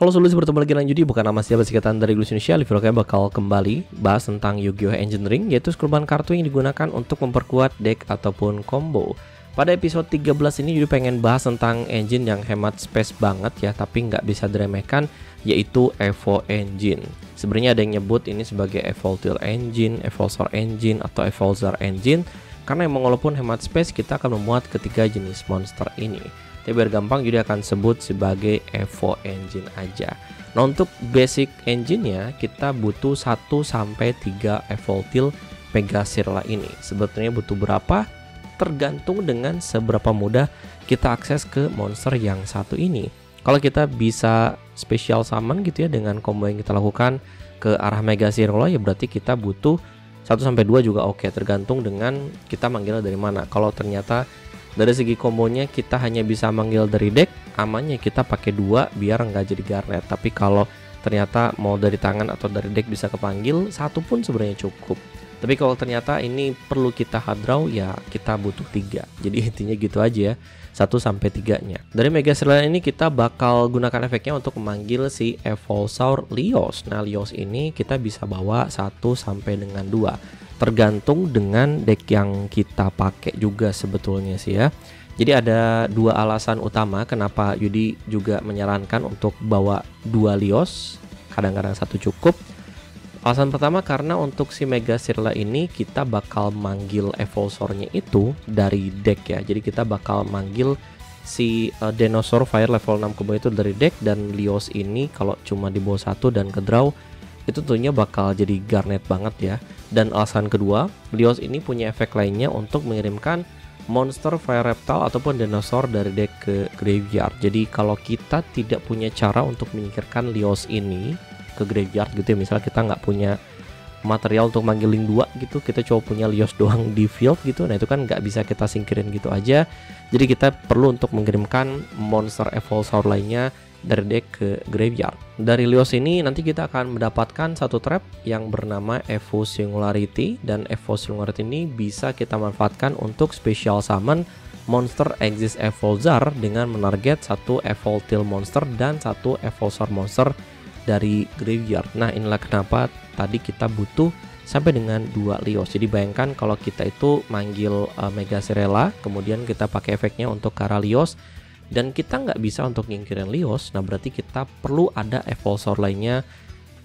Halo solusi bertemu lagi dengan Judi. Bukan nama siapa singkatan dari Glus Indonesia. Live bakal kembali bahas tentang Yu-Gi-Oh! Engineering yaitu sekuruban kartu yang digunakan untuk memperkuat deck ataupun combo. Pada episode 13 ini Judi pengen bahas tentang engine yang hemat space banget ya tapi nggak bisa diremehkan yaitu Evo Engine. Sebenarnya ada yang nyebut ini sebagai Evoltil Engine, Evolsor Engine atau Evolzar Engine. Karena emang walaupun hemat space kita akan memuat ketiga jenis monster ini tapi biar gampang jadi akan sebut sebagai Evo Engine aja. Nah, untuk basic engine-nya kita butuh 1 sampai 3 Evoltil Pegasirla ini. Sebetulnya butuh berapa? Tergantung dengan seberapa mudah kita akses ke monster yang satu ini. Kalau kita bisa special summon gitu ya dengan combo yang kita lakukan ke arah Mega Sirla ya berarti kita butuh 1 sampai 2 juga oke tergantung dengan kita manggilnya dari mana. Kalau ternyata dari segi kombonya kita hanya bisa manggil dari deck. Amannya kita pakai dua biar nggak jadi garnet tapi kalau ternyata mau dari tangan atau dari deck bisa kepanggil satu pun sebenarnya cukup. Tapi kalau ternyata ini perlu kita hard draw ya kita butuh tiga. Jadi intinya gitu aja ya. 1 sampai 3 nya dari Mega Sirlian ini kita bakal gunakan efeknya untuk memanggil si Evolsaur Lios nah Lios ini kita bisa bawa 1 sampai dengan 2 tergantung dengan deck yang kita pakai juga sebetulnya sih ya. Jadi ada dua alasan utama kenapa Yudi juga menyarankan untuk bawa dua Lios, kadang-kadang satu cukup. Alasan pertama karena untuk si Mega Sirla ini kita bakal manggil Evolsornya itu dari deck ya. Jadi kita bakal manggil si uh, Dinosaur Fire level 6 combo itu dari deck dan Lios ini kalau cuma di bawah satu dan ke draw itu tentunya bakal jadi garnet banget ya. Dan alasan kedua, Lios ini punya efek lainnya untuk mengirimkan monster fire reptile ataupun dinosaur dari deck ke graveyard. Jadi kalau kita tidak punya cara untuk menyingkirkan Lios ini ke graveyard gitu ya, misalnya kita nggak punya material untuk manggil link 2 gitu kita coba punya Lios doang di field gitu nah itu kan nggak bisa kita singkirin gitu aja jadi kita perlu untuk mengirimkan monster evolsaur lainnya dari deck ke graveyard. Dari Lios ini nanti kita akan mendapatkan satu trap yang bernama Evo Singularity dan Evo Singularity ini bisa kita manfaatkan untuk special summon monster Exist Evolzar dengan menarget satu Evoltil monster dan satu Evolzar monster dari graveyard. Nah inilah kenapa tadi kita butuh sampai dengan dua Lios. Jadi bayangkan kalau kita itu manggil uh, Mega Serela, kemudian kita pakai efeknya untuk Kara Lios dan kita nggak bisa untuk nyingkirin Lios nah berarti kita perlu ada Evolsor lainnya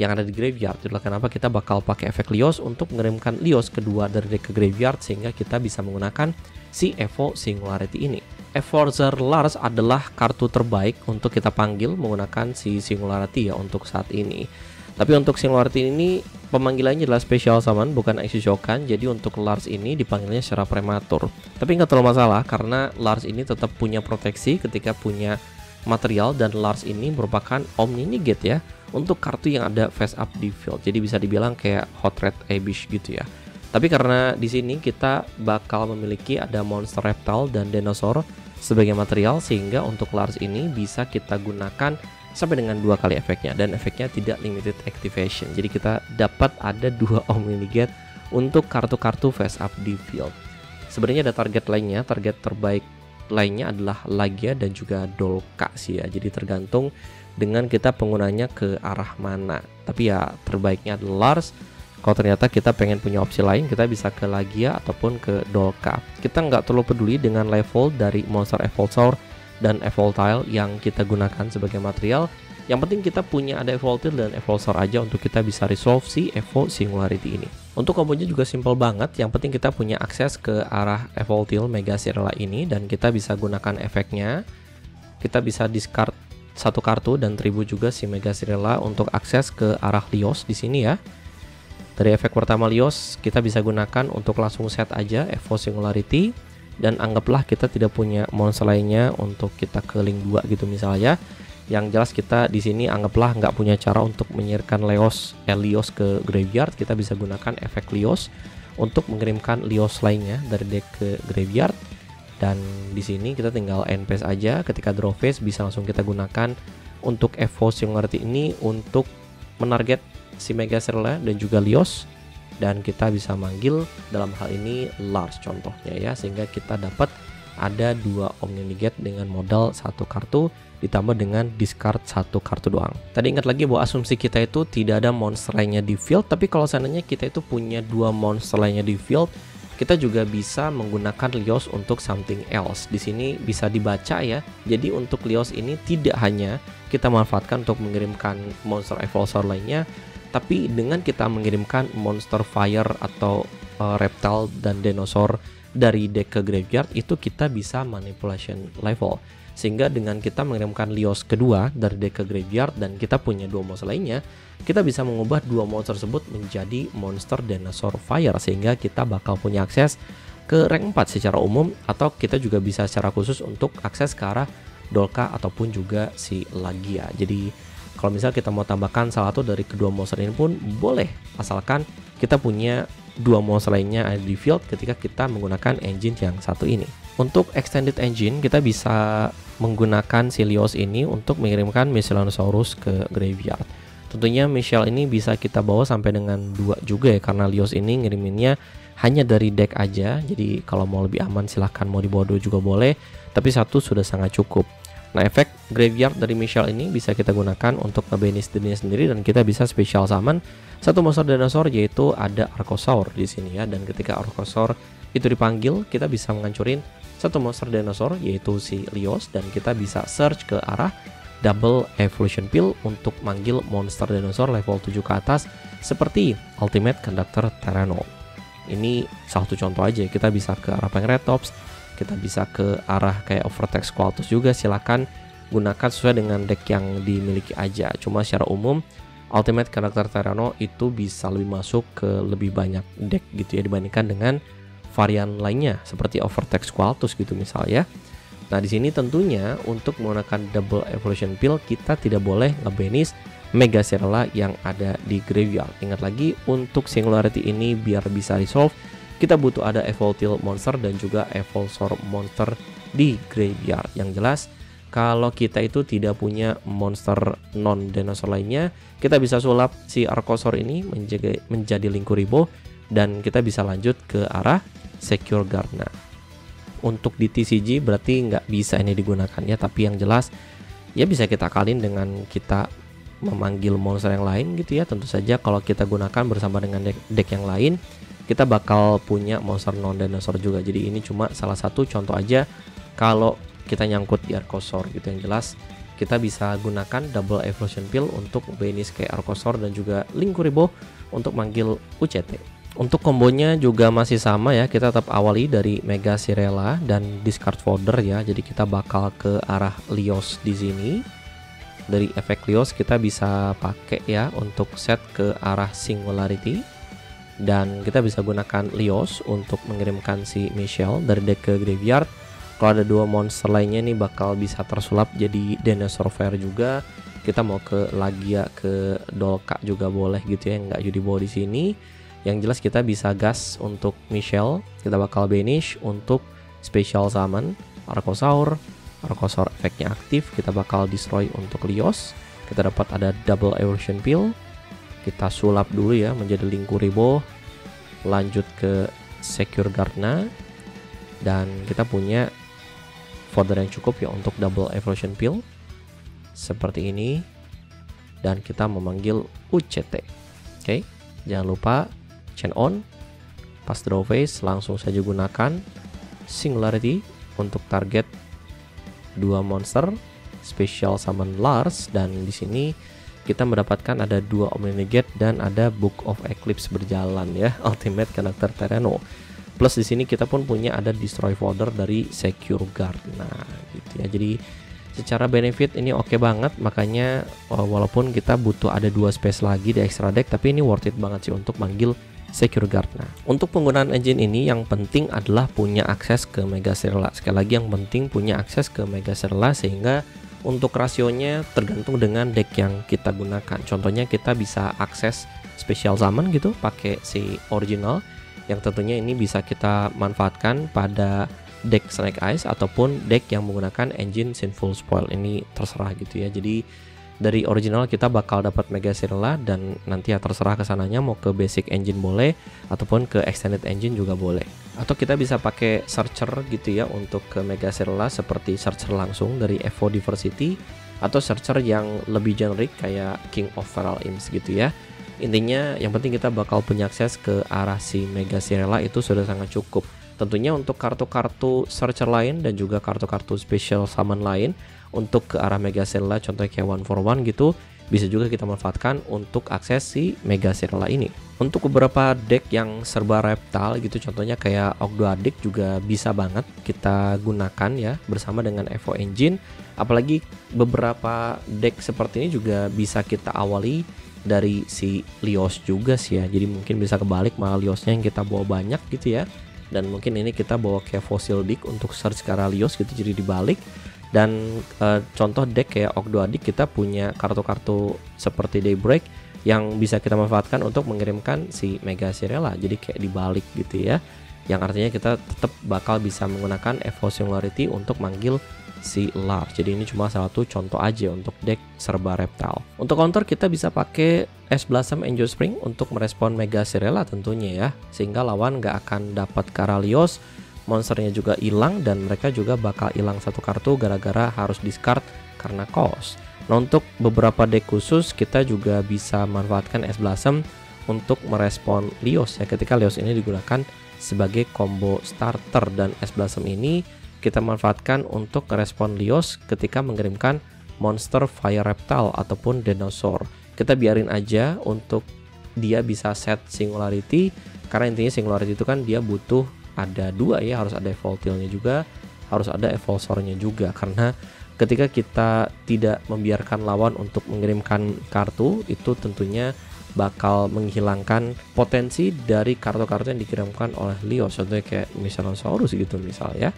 yang ada di graveyard. Itulah kenapa kita bakal pakai efek Lios untuk mengirimkan Lios kedua dari deck ke graveyard sehingga kita bisa menggunakan si Evo Singularity ini. Evolzer Lars adalah kartu terbaik untuk kita panggil menggunakan si Singularity ya untuk saat ini. Tapi untuk Singularity ini pemanggilannya adalah special summon bukan Exishokan jadi untuk Lars ini dipanggilnya secara prematur. Tapi nggak terlalu masalah karena Lars ini tetap punya proteksi ketika punya material dan Lars ini merupakan Omni Negate ya untuk kartu yang ada face up di field. Jadi bisa dibilang kayak Hot Red Abyss gitu ya. Tapi karena di sini kita bakal memiliki ada monster reptile dan dinosaur sebagai material sehingga untuk Lars ini bisa kita gunakan sampai dengan dua kali efeknya dan efeknya tidak limited activation. Jadi kita dapat ada dua Omnigate untuk kartu-kartu face up di field. Sebenarnya ada target lainnya, target terbaik lainnya adalah Lagia dan juga Dolka sih ya. Jadi tergantung dengan kita penggunanya ke arah mana. Tapi ya terbaiknya adalah Lars. Kalau ternyata kita pengen punya opsi lain, kita bisa ke Lagia ataupun ke Dolka. Kita nggak terlalu peduli dengan level dari monster Evolsaur dan Evoltile yang kita gunakan sebagai material. Yang penting kita punya ada Evoltile dan Evolsor aja untuk kita bisa resolve si Evo Singularity ini. Untuk kombonya juga simple banget, yang penting kita punya akses ke arah Evoltile Mega Sirla ini dan kita bisa gunakan efeknya. Kita bisa discard satu kartu dan tribut juga si Mega Sirla untuk akses ke arah Lios di sini ya. Dari efek pertama Lios kita bisa gunakan untuk langsung set aja Evo Singularity dan anggaplah kita tidak punya monster lainnya untuk kita ke link 2 gitu misalnya. Yang jelas kita di sini anggaplah nggak punya cara untuk menyirkan Leos Elios ke graveyard. Kita bisa gunakan efek Leos untuk mengirimkan Leos lainnya dari deck ke graveyard. Dan di sini kita tinggal end phase aja. Ketika draw phase bisa langsung kita gunakan untuk Evo Singularity ini untuk menarget si Mega Serla dan juga Leos dan kita bisa manggil dalam hal ini Lars contohnya ya sehingga kita dapat ada dua Omni Negate dengan modal satu kartu ditambah dengan discard satu kartu doang. Tadi ingat lagi bahwa asumsi kita itu tidak ada monster lainnya di field, tapi kalau seandainya kita itu punya dua monster lainnya di field, kita juga bisa menggunakan Lios untuk something else. Di sini bisa dibaca ya. Jadi untuk Lios ini tidak hanya kita manfaatkan untuk mengirimkan monster evolver lainnya, tapi dengan kita mengirimkan monster fire atau uh, reptile dan dinosaur dari deck ke graveyard itu kita bisa manipulation level. Sehingga dengan kita mengirimkan Lios kedua dari deck ke graveyard dan kita punya dua monster lainnya kita bisa mengubah dua monster tersebut menjadi monster dinosaur fire sehingga kita bakal punya akses ke rank 4 secara umum atau kita juga bisa secara khusus untuk akses ke arah Dolka ataupun juga si Lagia. Jadi kalau misal kita mau tambahkan salah satu dari kedua monster ini pun boleh asalkan kita punya dua monster lainnya ada di field ketika kita menggunakan engine yang satu ini. Untuk extended engine kita bisa menggunakan Silios ini untuk mengirimkan Miscellaneosaurus ke graveyard. Tentunya Michelle ini bisa kita bawa sampai dengan dua juga ya karena Lios ini ngiriminnya hanya dari deck aja. Jadi kalau mau lebih aman silahkan mau dibawa dua juga boleh, tapi satu sudah sangat cukup. Nah, efek graveyard dari Michelle ini bisa kita gunakan untuk ngebanis dirinya sendiri dan kita bisa special summon satu monster dinosaur yaitu ada Archosaur di sini ya dan ketika Archosaur itu dipanggil, kita bisa menghancurin satu monster dinosaur yaitu si Lios dan kita bisa search ke arah double evolution pill untuk manggil monster dinosaur level 7 ke atas seperti Ultimate Conductor Terrano. Ini salah satu contoh aja, kita bisa ke arah Pangretops, kita bisa ke arah kayak Overtex Qualtus juga silakan gunakan sesuai dengan deck yang dimiliki aja cuma secara umum Ultimate karakter Terrano itu bisa lebih masuk ke lebih banyak deck gitu ya dibandingkan dengan varian lainnya seperti Overtex Qualtus gitu misalnya. Nah di sini tentunya untuk menggunakan Double Evolution Pill kita tidak boleh ngebenis Mega Serala yang ada di graveyard. Ingat lagi untuk Singularity ini biar bisa resolve kita butuh ada Evoltil monster dan juga Evolsor monster di graveyard. Yang jelas kalau kita itu tidak punya monster non dinosaur lainnya, kita bisa sulap si Archosaur ini menjadi menjadi Linkuribo dan kita bisa lanjut ke arah Secure Gardener. Untuk di TCG berarti nggak bisa ini digunakan ya, tapi yang jelas ya bisa kita kalin dengan kita memanggil monster yang lain gitu ya. Tentu saja kalau kita gunakan bersama dengan deck, deck yang lain kita bakal punya monster non dinosaur juga. Jadi ini cuma salah satu contoh aja kalau kita nyangkut di Archosaur gitu yang jelas. Kita bisa gunakan double evolution pill untuk Benis kayak Archosaur dan juga Linkuribo untuk manggil UCT untuk kombonya juga masih sama ya kita tetap awali dari Mega Sirela dan discard folder ya. Jadi kita bakal ke arah Lios di sini. Dari efek Lios kita bisa pakai ya untuk set ke arah Singularity dan kita bisa gunakan Lios untuk mengirimkan si Michelle dari deck ke graveyard. Kalau ada dua monster lainnya nih bakal bisa tersulap jadi Dinosaur Fair juga. Kita mau ke Lagia ke Dolka juga boleh gitu ya nggak jadi bawa di sini. Yang jelas kita bisa gas untuk Michelle. Kita bakal banish untuk special summon Archosaur Archosaur efeknya aktif kita bakal destroy untuk Lios. Kita dapat ada double evolution pill kita sulap dulu ya menjadi Linkuribo lanjut ke Secure Gardener dan kita punya folder yang cukup ya untuk double evolution pill. Seperti ini. Dan kita memanggil UCT oke okay? jangan lupa chain on pas draw phase langsung saja gunakan singularity untuk target dua monster special summon Lars. Dan di sini kita mendapatkan ada dua Omnigate dan ada Book of Eclipse berjalan ya Ultimate karakter Terreno plus di sini kita pun punya ada Destroy Folder dari Secure Guard nah gitu ya jadi secara benefit ini oke okay banget makanya walaupun kita butuh ada dua space lagi di extra deck tapi ini worth it banget sih untuk manggil Secure Guard. Nah, untuk penggunaan engine ini yang penting adalah punya akses ke Mega Serla. Sekali lagi yang penting punya akses ke Mega Serla sehingga untuk rasionya tergantung dengan deck yang kita gunakan. Contohnya kita bisa akses special summon gitu pakai si original yang tentunya ini bisa kita manfaatkan pada deck Snake Eyes ataupun deck yang menggunakan engine Sinful Spoil. Ini terserah gitu ya. Jadi dari original kita bakal dapat Mega Cirilla dan nanti ya terserah ke sananya mau ke basic engine boleh ataupun ke extended engine juga boleh. Atau kita bisa pakai searcher gitu ya untuk ke Mega Cirilla seperti searcher langsung dari Evo Diversity atau searcher yang lebih generik kayak King of Feral Imps gitu ya. Intinya yang penting kita bakal punya akses ke arah si Mega Cirilla itu sudah sangat cukup. Tentunya untuk kartu-kartu searcher lain dan juga kartu-kartu special summon lain untuk ke arah Mega Serla contohnya kayak one for one gitu bisa juga kita manfaatkan untuk akses si Mega Serla ini. Untuk beberapa deck yang serba reptile gitu contohnya kayak Ogdoadic juga bisa banget kita gunakan ya bersama dengan Evo Engine. Apalagi beberapa deck seperti ini juga bisa kita awali dari si Lios juga sih ya. Jadi mungkin bisa kebalik malah Liosnya yang kita bawa banyak gitu ya. Dan mungkin ini kita bawa kayak Fossil Deck untuk search ke arah Lios gitu jadi dibalik dan uh, contoh deck kayak Ogdo Adik kita punya kartu-kartu seperti Daybreak yang bisa kita manfaatkan untuk mengirimkan si Mega Cirella jadi kayak dibalik gitu ya. Yang artinya kita tetap bakal bisa menggunakan Evo Singularity untuk manggil si Lars jadi ini cuma salah satu contoh aja untuk deck serba reptile. Untuk counter kita bisa pakai Es Blossom Angel Spring untuk merespon Mega Cirella tentunya ya. Sehingga lawan nggak akan dapat Karalios monsternya juga hilang dan mereka juga bakal hilang satu kartu gara-gara harus discard karena cost. Nah untuk beberapa deck khusus kita juga bisa manfaatkan Es Blossom untuk merespon Lios ya ketika Lios ini digunakan sebagai combo starter dan Es Blossom ini kita manfaatkan untuk merespon Lios ketika mengirimkan monster Fire Reptile ataupun Dinosaur. Kita biarin aja untuk dia bisa set Singularity karena intinya Singularity itu kan dia butuh ada dua ya harus ada voltilnya juga harus ada evolsornya juga karena ketika kita tidak membiarkan lawan untuk mengirimkan kartu itu tentunya bakal menghilangkan potensi dari kartu-kartu yang dikirimkan oleh Leo contohnya kayak Saurus gitu misal ya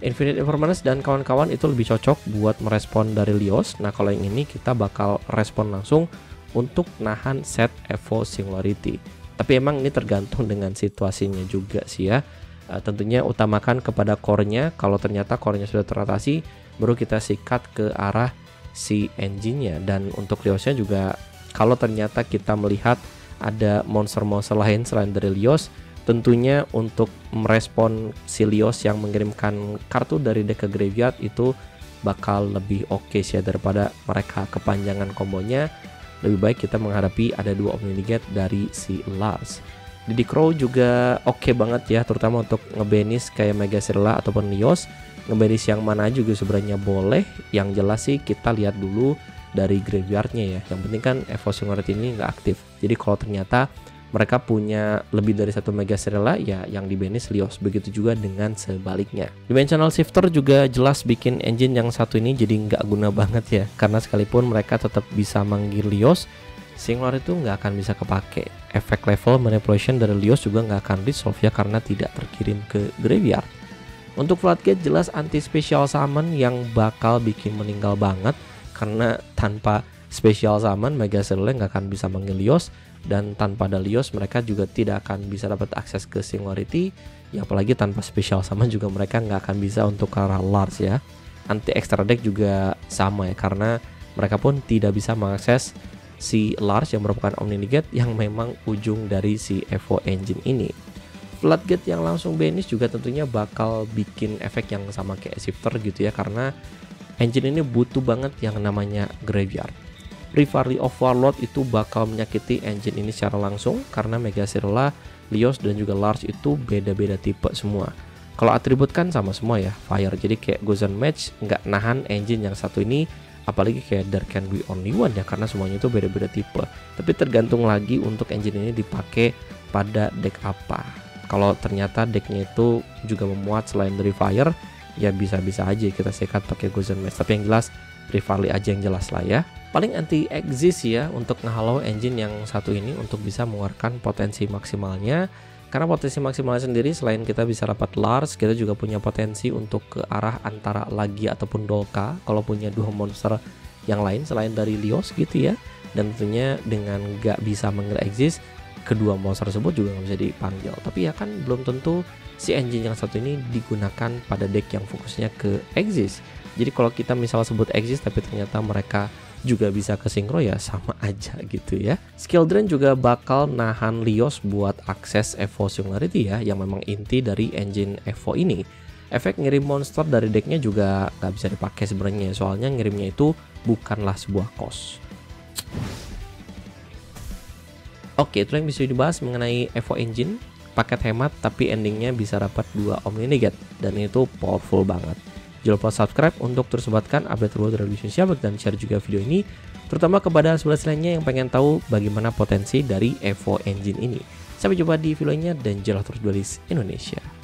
Infinite Impermanence dan kawan-kawan itu lebih cocok buat merespon dari Lios. Nah, kalau yang ini kita bakal respon langsung untuk nahan set Evo Singularity. Tapi emang ini tergantung dengan situasinya juga sih ya uh, tentunya utamakan kepada core-nya. Kalau ternyata core-nya sudah teratasi baru kita sikat ke arah si engine-nya. Dan untuk Liosnya juga kalau ternyata kita melihat ada monster-monster lain selain dari Lios tentunya untuk merespon si Lios yang mengirimkan kartu dari deck ke graveyard itu bakal lebih oke okay sih daripada mereka kepanjangan kombonya. Lebih baik kita menghadapi ada dua Omnigate dari si Lars Didi Crow juga oke okay banget ya terutama untuk ngebenis kayak Mega Sirla ataupun Nios. Ngebenis yang mana juga sebenarnya boleh. Yang jelas sih kita lihat dulu dari graveyardnya ya. Yang penting kan Evo Singularity ini nggak aktif. Jadi kalau ternyata mereka punya lebih dari satu Mega Sirla ya yang dibenis Lios begitu juga dengan sebaliknya. Dimensional Shifter juga jelas bikin engine yang satu ini jadi nggak guna banget ya. Karena sekalipun mereka tetap bisa manggil Lios Singular itu nggak akan bisa kepake. Efek level manipulation dari Lios juga nggak akan resolve ya karena tidak terkirim ke graveyard. Untuk Floodgate jelas anti special summon yang bakal bikin meninggal banget karena tanpa special summon Mega Cellule nggak akan bisa manggil Lios dan tanpa ada Lios mereka juga tidak akan bisa dapat akses ke Singularity ya apalagi tanpa special summon juga mereka nggak akan bisa untuk ke arah Lars ya anti extra deck juga sama ya karena mereka pun tidak bisa mengakses si Lars yang merupakan Omnigate yang memang ujung dari si Evo Engine ini. Floodgate yang langsung banis juga tentunya bakal bikin efek yang sama kayak Shifter gitu ya karena engine ini butuh banget yang namanya Graveyard. Rivalry of Warlord itu bakal menyakiti engine ini secara langsung karena Mega Cirilla, Lios dan juga Lars itu beda-beda tipe semua. Kalau atribut kan sama semua ya, Fire. Jadi kayak Gozen Match nggak nahan engine yang satu ini apalagi kayak there can be only one ya karena semuanya itu beda-beda tipe. Tapi tergantung lagi untuk engine ini dipakai pada deck apa. Kalau ternyata decknya itu juga memuat selain dari fire ya bisa-bisa aja kita sekat pakai Gozen Mask tapi yang jelas Rivali aja yang jelas lah ya. Paling anti exist ya untuk ngehalau engine yang satu ini untuk bisa mengeluarkan potensi maksimalnya karena potensi maksimalnya sendiri selain kita bisa dapat Lars, kita juga punya potensi untuk ke arah antara Lagi ataupun Dolka kalau punya dua monster yang lain selain dari Lios gitu ya. Dan tentunya dengan gak bisa mengira exist, kedua monster tersebut juga nggak bisa dipanggil. Tapi ya kan belum tentu si engine yang satu ini digunakan pada deck yang fokusnya ke exist. Jadi kalau kita misalnya sebut exist tapi ternyata mereka juga bisa ke sinkro ya sama aja gitu ya. Skill Drain juga bakal nahan Lios buat akses Evo Singularity ya yang memang inti dari engine Evo ini. Efek ngirim monster dari decknya juga nggak bisa dipakai sebenarnya soalnya ngirimnya itu bukanlah sebuah cost. Oke, itu yang bisa dibahas mengenai Evo Engine paket hemat tapi endingnya bisa dapat dua Omni Negate dan itu powerful banget. Jangan lupa subscribe untuk terus sebatkan update terbaru dari Siabek dan share juga video ini terutama kepada sebelah lainnya yang pengen tahu bagaimana potensi dari Evo Engine ini. Sampai jumpa di videonya dan jalan terus Dualis Indonesia.